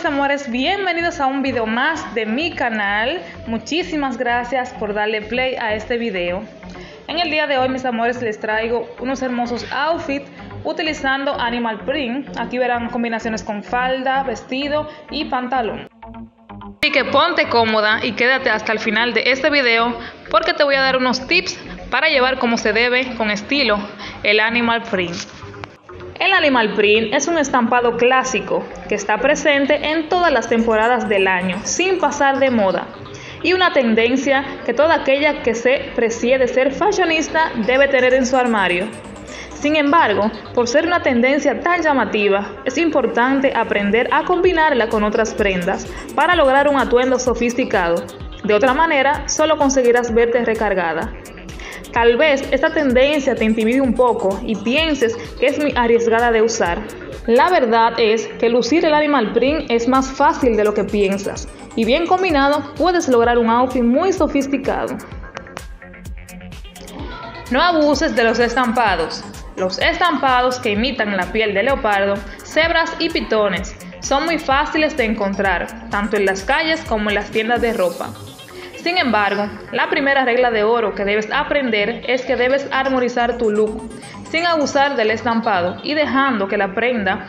mis amores, bienvenidos a un video más de mi canal. Muchísimas gracias por darle play a este video. En el día de hoy, mis amores, les traigo unos hermosos outfits utilizando Animal Print. Aquí verán combinaciones con falda, vestido y pantalón. Así que ponte cómoda y quédate hasta el final de este video porque te voy a dar unos tips para llevar como se debe con estilo el Animal Print. El animal print es un estampado clásico que está presente en todas las temporadas del año, sin pasar de moda, y una tendencia que toda aquella que se precie de ser fashionista debe tener en su armario. Sin embargo, por ser una tendencia tan llamativa, es importante aprender a combinarla con otras prendas para lograr un atuendo sofisticado. De otra manera, solo conseguirás verte recargada. Tal vez esta tendencia te intimide un poco y pienses que es muy arriesgada de usar. La verdad es que lucir el animal print es más fácil de lo que piensas y bien combinado puedes lograr un outfit muy sofisticado. No abuses de los estampados. Los estampados que imitan la piel de leopardo, cebras y pitones son muy fáciles de encontrar, tanto en las calles como en las tiendas de ropa. Sin embargo, la primera regla de oro que debes aprender es que debes armonizar tu look sin abusar del estampado y dejando que la prenda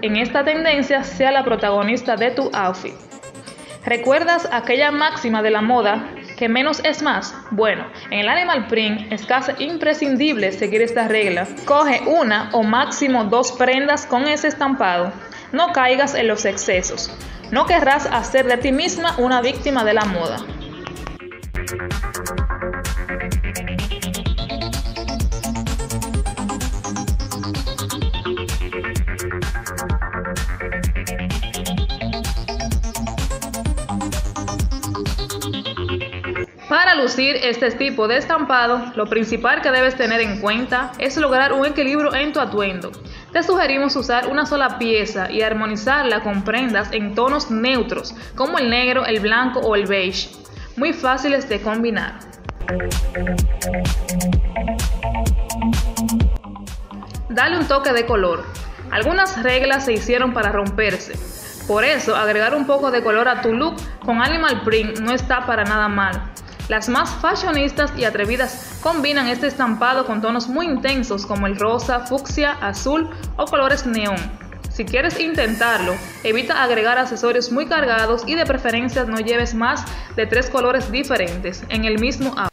en esta tendencia sea la protagonista de tu outfit. ¿Recuerdas aquella máxima de la moda que menos es más? Bueno, en el animal print es casi imprescindible seguir esta regla. Coge una o máximo dos prendas con ese estampado. No caigas en los excesos. No querrás hacer de ti misma una víctima de la moda. Para lucir este tipo de estampado, lo principal que debes tener en cuenta es lograr un equilibrio en tu atuendo. Te sugerimos usar una sola pieza y armonizarla con prendas en tonos neutros, como el negro, el blanco o el beige muy fáciles de combinar. Dale un toque de color. Algunas reglas se hicieron para romperse. Por eso, agregar un poco de color a tu look con Animal Print no está para nada mal. Las más fashionistas y atrevidas combinan este estampado con tonos muy intensos como el rosa, fucsia, azul o colores neón. Si quieres intentarlo, evita agregar accesorios muy cargados y de preferencia no lleves más de tres colores diferentes en el mismo outfit.